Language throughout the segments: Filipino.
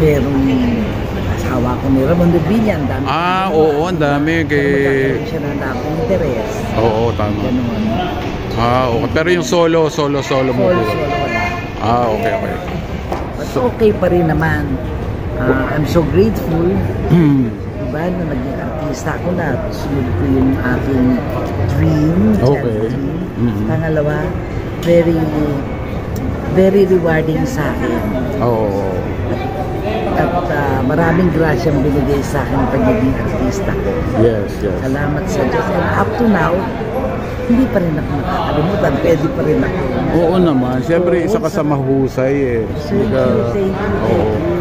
merong asawa ko ni Ramon ang dami. Ah, oo, ang dami Pero kay... magkakaroon siya ng daming interes. Oo, tama. Ganun. Ah, okay. Pero yung solo, solo, solo mo. Solo, solo, wala. Ah, okay, okay. But okay pa rin naman. Ah, I'm so grateful. Diba, na naging artista ako na. Sunod ko yung aking dream. Okay. dream. Mhm. Pangalawa, very, very rewarding sa akin. Oo. At ah, maraming grasyang binigay sa akin ng pagiging artista. Yes, yes. Salamat sa Diyos. And up to now, hindi pa rin ako nakakalimutan. Pwede pa rin ako. Oo naman. Siyempre, isa ka sa sa- mahusay eh. Thank you, thank you, Oo.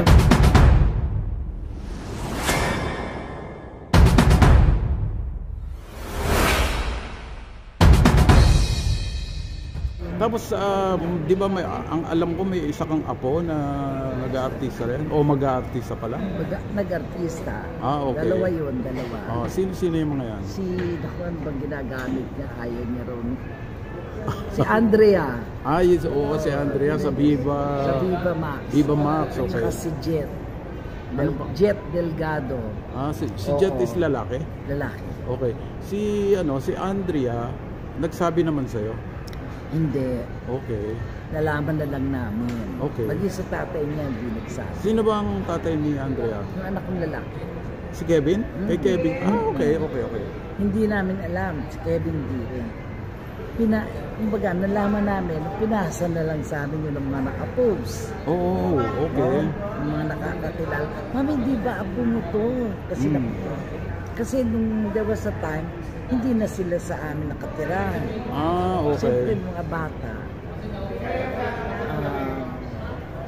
Tapos, ah, di ba, may, ang alam ko may isa kang apo na nag-aartista rin? O mag-aartista pala? Mag- nag-artista. Ah, okay. Dalawa yun, dalawa. Oh, sino-sino yung mga yan? Si, naku, ano bang ginagamit niya? Ayaw niya ron. Si Andrea. Ah, yes, oo, si Andrea sa Viva. sa Viva Max. Viva Max, okay. saka si Jet. Ano ba? Jet Delgado. Ah, si, si Jet Oo. is lalaki? Lalaki. Okay. Si, ano, si Andrea, nagsabi naman sa'yo? Hindi. Okay. Nalaman na lang namin. Okay. Maging sa tatay niya, hindi nagsabi. Sino ba ang tatay ni Andrea? Yung anak kong lalaki. Si Kevin? Kay Mm. Kevin? Ah, okay, okay, okay. Hindi namin alam. Si Kevin hindi rin. Pina, kumbaga, nalaman namin, pinasa na lang sa amin yung mga nakapost. Oo, okay. Yung mga nakakakilala. Mami, di ba apo mo to? Kasi, Mm. kasi nung there was a time, hindi na sila sa amin nakatira. Ah, Siyempre, okay. mga bata, ah,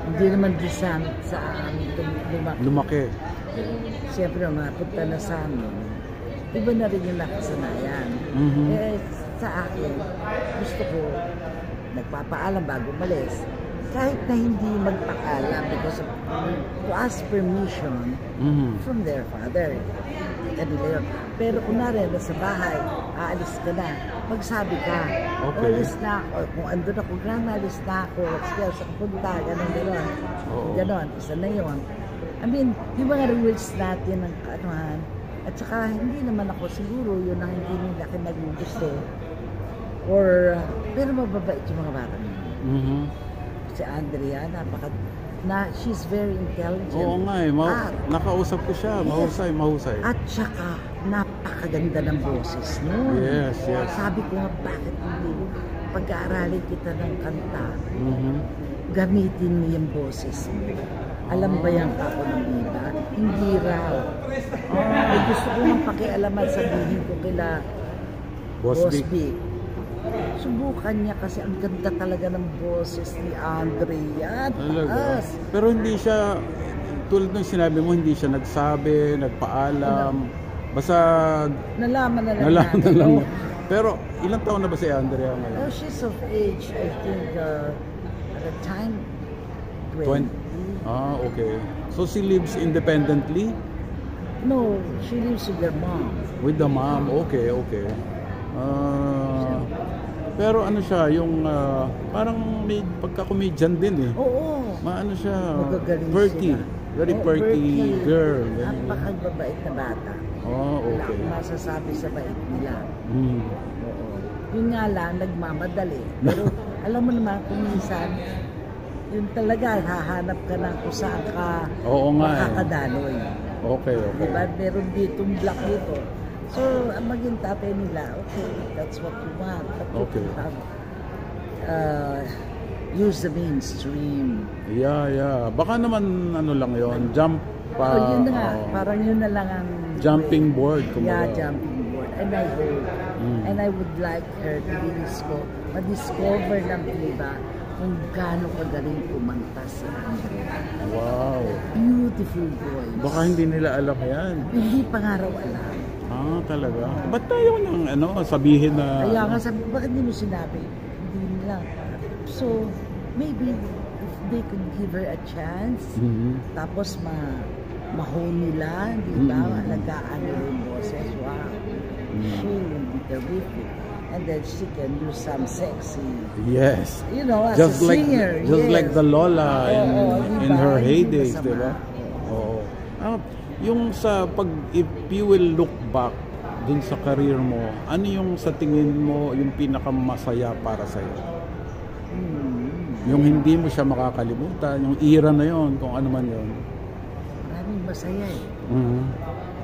hindi naman din sa, sa amin lumaki. Lumaki. Siyempre, mapunta na sa amin. Iba na rin yung nakasanayan. Mhm. Eh, sa akin, gusto ko, nagpapaalam bago malis. Kahit na hindi magpaalam because of, to ask permission Mhm. from their father. Kanila yun. Pero kunwari, nasa bahay, aalis ka na, magsabi ka, Okay. alis na ako, kung andun ako, grandma, alis na ako, sige, sa punta, ganun, ganun. Oo. Ganon, isa na yun. I mean, yung mga rules natin ng kaanuhan, at saka hindi naman ako siguro yun ang hindi nila kinagugusto. Or, pero mababait yung mga bata. Mhm. Si Andrea, napaka, na, she's very intelligent. Oo nga eh. Ma- At, nakausap ko siya. Mahusay, mahusay. at saka, napakaganda ng boses no? Yes, yes. Sabi ko nga, bakit hindi pag-aaralin kita ng kanta, Mhm. gamitin mo yung boses mo. Alam ba yan ako ng iba? Hindi raw. Oh, eh, gusto ko nang pakialaman sabihin ko kila Boss Boss Vic. Vic. Subukan niya kasi ang ganda talaga ng boses ni Andrea. Talaga. Taas. Pero hindi siya, tulad ng sinabi mo, hindi siya nagsabi, nagpaalam. Basta Nalaman na lang nalaman na lang. Oh, Pero ilang taon na ba si Andrea ngayon? oh, she's of age, I think, uh, at the time, 20. 20. Ah, okay. So she lives independently No, she lives with her mom. with the mom. Okay, okay. Ah, pero ano siya, yung ah, parang may pagka-comedian din eh. Oo. Maano siya, Magagaling perky. sila. Very Oh, perky girl. Napakagbabait na bata. Oh, Wala okay. akong masasabi sa bait nila. Mm. Oo. Yun nga lang, nagmamadali. Pero alam mo naman kung minsan, yun talaga, hahanap ka ng kung saan ka Oo nga eh. makakadaloy. Okay, okay. Diba? Meron ditong block dito. So, ang maging tatay nila, okay, that's what you want. But you Okay. can have, uh, use the mainstream. Yeah, yeah. Baka naman ano lang yon jump pa. oh, yun na nga, oo. parang yun na lang ang... Jumping board, Yeah, kumbaga. jumping board. And I hope, Mm. and I would like her to be disco, ma-discover ng iba kung gaano kagaling kumanta si Andrea. Wow. Beautiful voice. Baka hindi nila alam yan. Hindi pa nga raw alam. Ah, talaga. Ba't tayo nang ano, sabihin na... Kaya nga sabi, bakit hindi mo sinabi? Hindi nila. So, maybe if they could give her a chance, Mhm. tapos ma mahon nila, di ba? Mm. Alagaan nila yung boses. Wow. She will be terrific. And then she can do some sexy, Yes. you know, as Just a like singer. just yes. like the Lola in in diba? her Hindi heydays, di ba? Oo. Oo. Ah, yung sa pag if you will look back dun sa career mo, ano yung sa tingin mo yung pinakamasaya para sa iyo? Hmm. Yung hindi mo siya makakalimutan, yung era na yon, kung ano man yon. Maraming masaya eh. Mhm.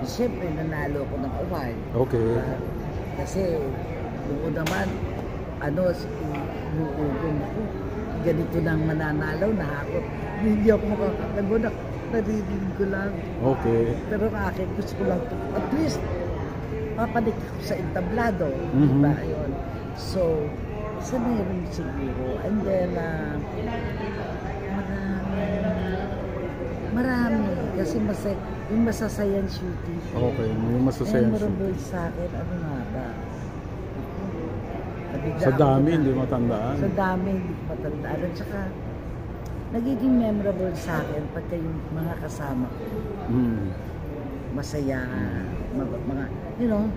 Siyempre, nanalo ko ng award. Okay. Ah, kasi, noon naman, ano, ko. Ganito nang mananalaw na ako. Hindi ako makakatago na naririnig ko lang. Okay. Pero ang akin, gusto ko lang, at least, papanik ako sa entablado. Mhm. Diba yun? So, na yun siguro. And then, uh, marami, marami. Kasi masay, yung masasayang shooting. Okay, may masasayang siya. Memorable sa akin, ano nga ba? Nabigla Sa dami, na- hindi matandaan. Sa dami, hindi matandaan. At saka, nagiging memorable sa akin pagka yung mga kasama ko, Mm. masaya, mga, mga you know,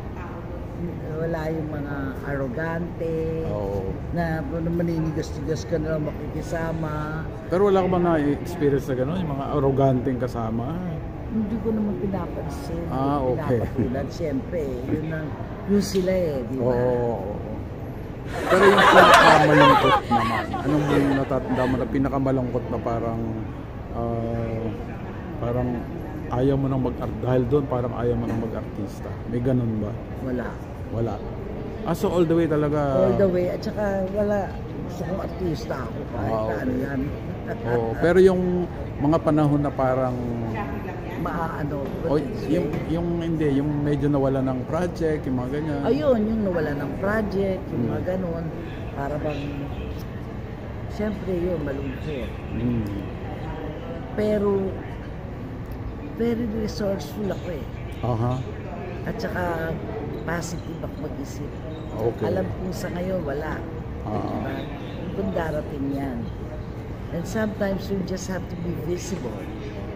wala yung mga arrogante, Oo. na maninigas-tigas ka na lang makikisama. Pero wala ka ba na-experience na gano'n? Yung mga arroganteng kasama? Hindi ko naman pinapansin. Ah, okay. Pinapatulan, siyempre. Yun, ang, yun sila eh, di ba? Oo. oo. Pero yung pinakamalungkot naman, anong yung natatanda mo na pinakamalungkot na parang ah, parang ayaw mo nang mag dahil doon parang ayaw mo nang mag-artista. May ganun ba? Wala. Wala. Ah, so all the way talaga. All the way. At saka wala. Gusto kong artista ako kahit Ah, okay. ano yan. Oo. Pero yung mga panahon na parang Maaano. o, yung yung hindi, yung medyo nawala ng project, yung mga ganyan. Ayun, yung nawala ng project, yung Mm. mga ganun. Para bang, siyempre yun, malungkot. Mm. Pero, very resourceful ako eh. Aha. At saka, positive ako mag-isip. Okay. Alam kong sa ngayon, wala. Ah. Diba? Kung darating yan. And sometimes you just have to be visible.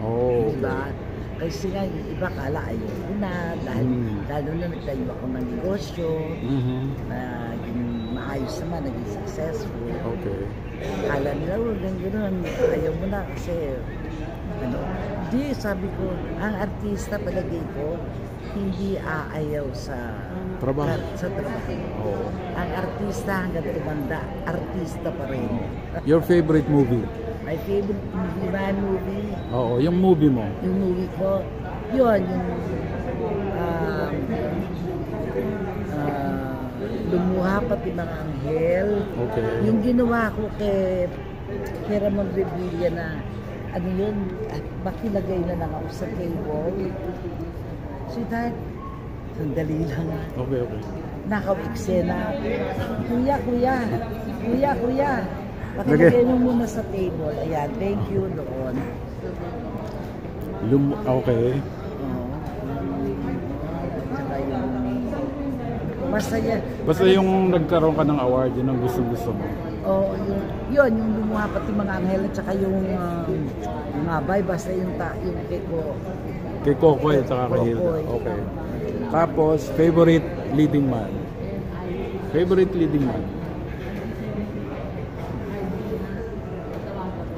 Oh. Diba? Kasi nga, yung iba kala ayaw ko na. Dahil, Mm. lalo na nagtayo ako ng negosyo. Mhm. Naging maayos naman, naging successful. Okay. Kala nila, huwag ganun, ganun. Ayaw mo na kasi, ano. Hindi, sabi ko, ang artista palagay ko, hindi aayaw sa Trabaho. Sa trabaho. Oh. Ang artista hanggang tumanda, artista pa rin. Your favorite movie? My favorite movie, man movie, Oo, yung movie mo. yung movie ko, yun, yung um, ah, lumuha pati mga anghel. Okay. Yung ginawa ko kay, kay Ramon Revilla na, ano yun, makilagay na lang ako sa table. Sweetheart, sandali lang ah. Okay, okay. Nakaw-eksena. Kuya, kuya, kuya, kuya. Pakilagay mo muna sa table. Ayan, thank you doon. Lum okay. Tsaka yung masaya. Basta yung nagkaroon ka ng award, yun ang gusto-gusto mo. Oo, yun, yun, yung lumuha pati mga anghel at saka yung um, mga bay, basta yung, ta, yung cake ko. Kay Kokoy at saka kay Hilda. Okay. Tapos, favorite leading man. Favorite leading man.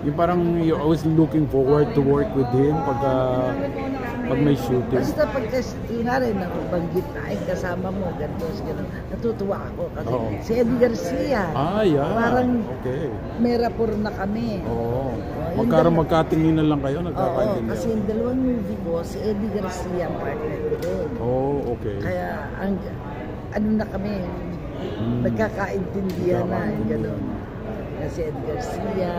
Yung parang you're always looking forward to work with him pagka pag may shooting. Basta pagka, yun nga rin, nabanggit na, ay kasama mo, ganito, ganito. Natutuwa ako kasi Oo. si Eddie Garcia. Ah, yeah. Parang okay. may rapport na kami. Oo. yun Magkaroon din. magkatinginan lang kayo, Oo, nagkakaintindihan. kasi yung dalawang movie ko, si Eddie Garcia ang partner ko doon. Oh, okay. Kaya, ang, ano na kami, Mm. nagkakaintindihan na, Nagkakaintindihan. gano'n. Kasi Eddie Garcia,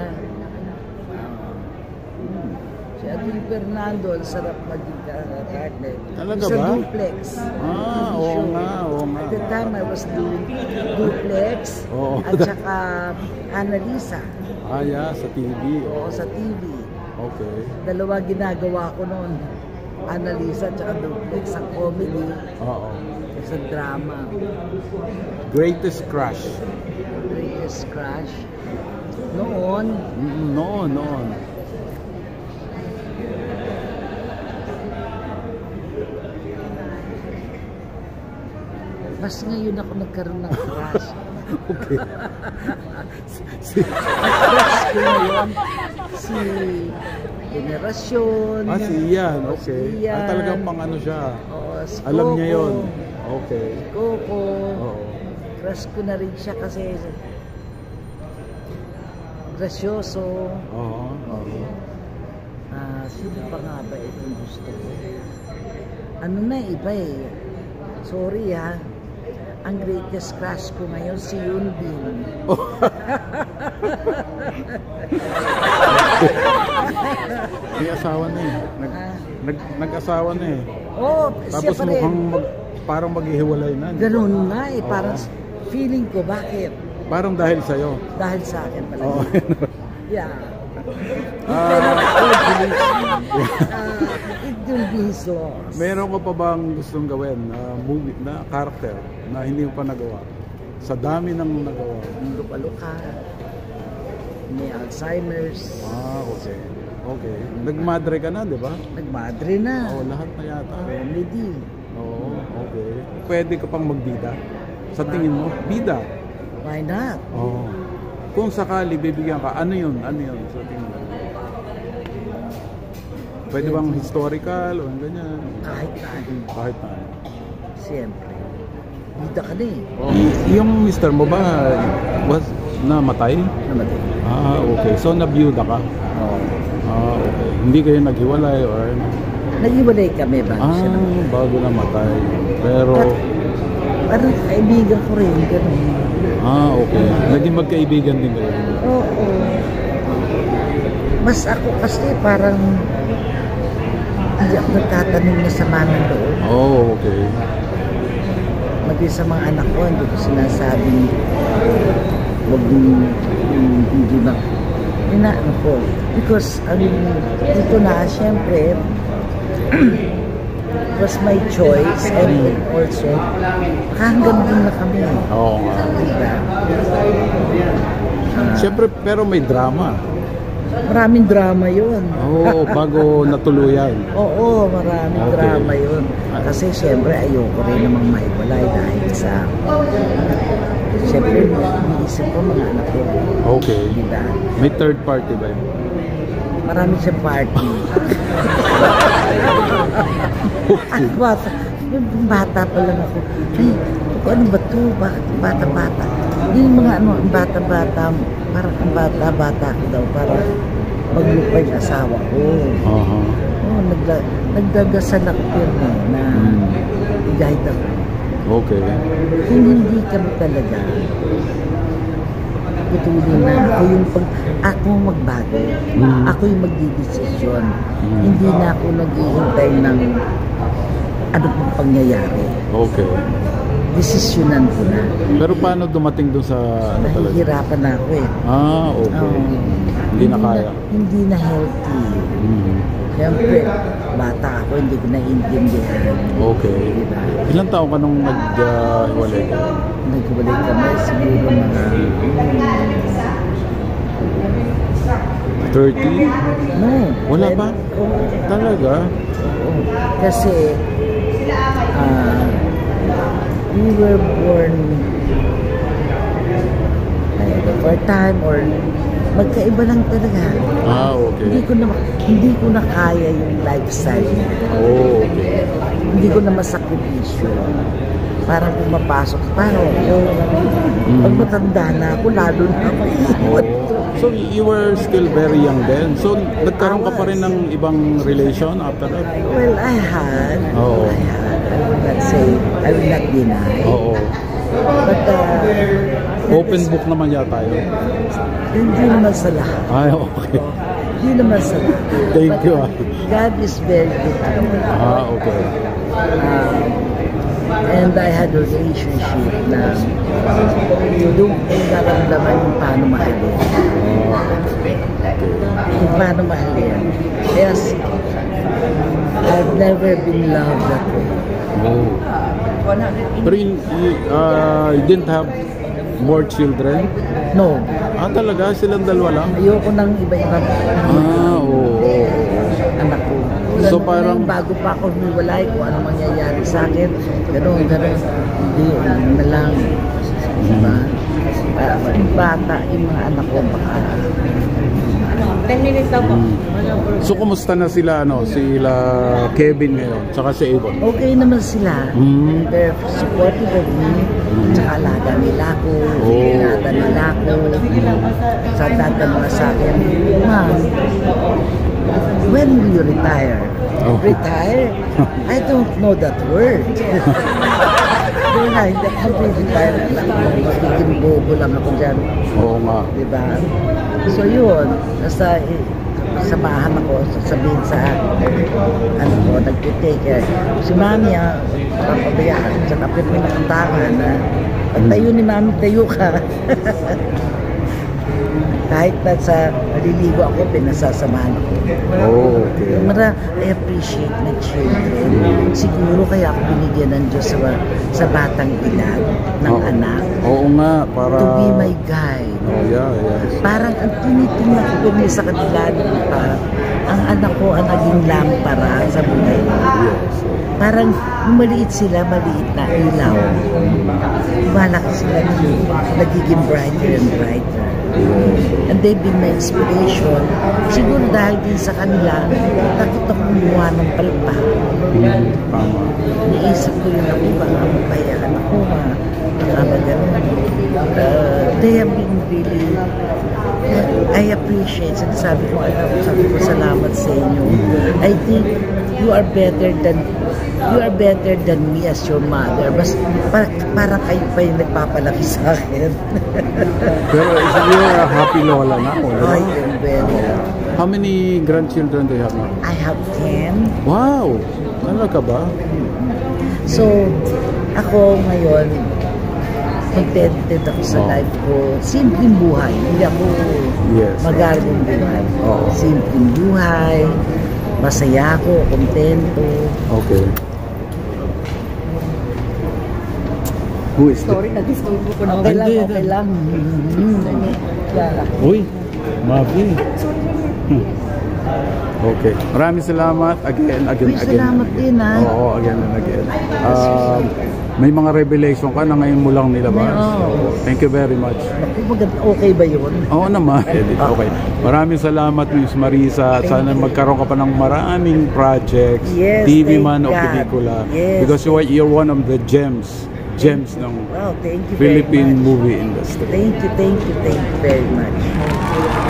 si Adil Fernando, ang sarap maging ka-partner. Talaga sa ba? duplex. Ah, oo nga, oo nga. At the time, I was doing duplex at saka Annalisa. Ah, yeah, sa TV. Oo, sa TV. Okay. Dalawa ginagawa ko noon. Annalisa at saka duplex sa comedy Oo. sa drama. Greatest crush. Greatest crush. Noon, Mm, noon, noon. Mas ngayon ako nagkaroon ng crush. Okay. si, Ang crush ko ngayon, si generasyon. Ah, si Ian, okay. Si Ian. Ah, talagang pang ano siya. Oo, si Alam niya Coco. yon. Okay. Coco. Oo. Crush ko na rin siya kasi grasyoso. Oo. Oo. Ah, sino pa nga ba itong gusto ko? Ano na iba eh. Sorry ha. Ang greatest crush ko ngayon si Yun Bin. May asawa na eh. Nag, Ah. nag, nag-asawa na eh. Oh, siya Tapos pa rin. mukhang mag, parang maghihiwalay na. Ganun nga eh. Parang feeling ko, bakit? Parang dahil sa'yo. Dahil sa akin pala. Oo. Yeah. Ah. Pero will be so. Meron ka pa bang gustong gawin na movie, na character na hindi mo pa nagawa? Sa dami ng nagawa. Luka-luka. May Alzheimer's. Ah, okay. Okay. Nagmadre ka na, di ba? Nagmadre na. Oo, lahat na yata. Comedy. Oo, okay. Pwede ka pang magbida. Sa tingin mo, bida. Why not? Oo. Kung sakali bibigyan ka, ano yun? Ano yun sa tingin mo? Pwede bang historical o ganyan? Kahit na. Kahit na. Siyempre. Bida ka na eh. Oh. Yung mister mo ba was namatay? Namatay. Ah, okay. So nabiyuda ka? Oo. Ah, okay. Hindi kayo naghiwalay or ano? Naghiwalay kami ba? Ah, Siya naman. bago namatay. Pero, Parang kaibigan ko rin. Ganun. ah, okay. Naging magkaibigan din kayo. Oo. Mas ako kasi parang hindi ako nagtatanong na sama ng loob. Oh, okay. Maging sa mga anak ko, hindi ko sinasabing wag mong mm, hindi na inaano ko. Because ang dito na, syempre, it was my choice and also, hanggang dun na kami. Oo nga. Diba? Ah, Siyempre, pero may drama. Maraming drama yun. Oo, bago natuluyan. Oo, maraming Okay. drama yun. Kasi syempre ayoko rin namang maiwalay dahil sa... Syempre, iniisip ko mga anak ko. Okay. Diba? May third party ba yun? Marami siyang party. At bata, yung bata pa lang ako. Ay, ano ba to? Bakit bata-bata? Yung mga ano, bata-bata, parang ang bata-bata ko daw, para maglupay yung asawa ko. Oo, nagda, nagdadasal ako pero na Hmm. i-guide ako. Okay. Kung hindi kami talaga, putulin na ako yung pag, ako magbago. Mm. Ako yung magdidesisyon. Mm. Hindi na ako naghihintay ng ano pong pangyayari. Okay. Desisyonan ko na. Pero paano dumating doon sa ano talaga? Nahihirapan na ako eh. Ah, okay. Oo. Hindi na kaya. Hindi na healthy. Mhm. Siyempre, bata ako, hindi ko naiintindihan. Okay. Diba? Ilang taon ka nung nag-iwalay ka? Naghiwalay kami siguro mga 30? No. Wala ba? Talaga? Oo. Kasi, ah, we were born either for time or magkaiba lang talaga. Ah, Hindi okay. ko na hindi ko na kaya yung lifestyle niya. Oh, okay. Hindi ko na masakripisyo. Parang pumapasok. Parang ako, Mm. pag matanda na ako, lalo na ako iiwan Oh. So, you were still very young then. So, nagkaroon ka pa rin ng ibang relation after that? Well, I had. Oo. I had. I not say, I will not deny. Oo. But, uh, Open book naman yata yun. Hindi naman sa lahat. Ay, okay. Hindi naman sa lahat. Thank But you, ah. God is very good. Ah, okay. Um, and I had a relationship na doon ko naramdaman yung paano mahalin. Kung paano mahalin. Yes, I've never been loved that way. Oh. Pero you, you, uh, you didn't have more children? No, Ah, talaga? Silang dalawa lang? ayoko ng iba-ibang Ah, oo. oo. Ko. So, Ganun parang- na, bago pa ako humiwalay kung ano mangyayari sa akin, gano'n, gano'n. Hindi, ano na lang. Diba? Para yung bata, yung mga anak ko, baka 10 minutes daw po. Mm. So, kumusta na sila, ano, sila Kevin ngayon, tsaka si Avon? Okay naman sila. Mm. They're supportive of me. Tsaka alaga nila ako. Oh. Inata nila ako. Sa tatanong sa akin, Ma'am, when will you retire? Oh. Retire? I don't know that word. Doon na, hindi ako retire Magiging bobo lang ako dyan. Oo nga. Diba? So yun, nasa samahan ako, sasabihin sa ano ko, nag-take care. Si Mami, ah, papabayaan, sa kapit mo ng tangan na pag tayo ni Mami, tayo ka. Kahit na sa naliligo ako, pinasasamahan ako. Oh, okay. Mara, I appreciate my children. Siguro kaya ako binigyan ng Diyos sa, sa batang edad ng Oo. anak. Oo nga, para... To be my guide. Oh, yeah, yes. Parang ang tinitingnan ko kung sa kanila nung pa, ang anak ko ang naging lampara sa buhay ko. Yes. Parang maliit sila, maliit na ilaw. Malaki sila, nagiging brighter and brighter. And they've been my inspiration. Siguro dahil din sa kanila, bakit ako kumuha ng palpa? Mm, tama. Naisip ko yun ako, baka mapayaan ako, baka ba ganun. Uh, they have been really, I appreciate, sabi ko, alam, sabi ko, salamat sa inyo. I think you are better than, you are better than me as your mother. Mas, par, parang kayo pa yung nagpapalaki sa akin. Pero is you're a happy lola na ako, ba? I am very, How many grandchildren do you have now? I have 10. Wow! Talaga ba? So, ako ngayon, contented ako sa Oo. life ko. Simpleng buhay. Hindi ako Yes. magarong buhay. Oo. Simpleng buhay. Masaya ako, kontento. Okay. Who is? Sorry, na-disturbo ko na. Okay lang, okay lang. Mm. Uy, Mavi. Okay. Maraming salamat again, again, Uy, again. salamat din, ha? Oo, again and again. Um, may mga revelation ka na ngayon mo lang nilabas. Oo. Thank you very much. Okay ba yun? Oo naman. Okay. Maraming salamat, Miss Marisa. Thank Sana you. magkaroon ka pa ng maraming projects, Yes, TV man o God. pelikula. Yes. Because you are, you're one of the gems, gems ng Wow, thank you Philippine movie industry. Thank you, thank you, thank you very much.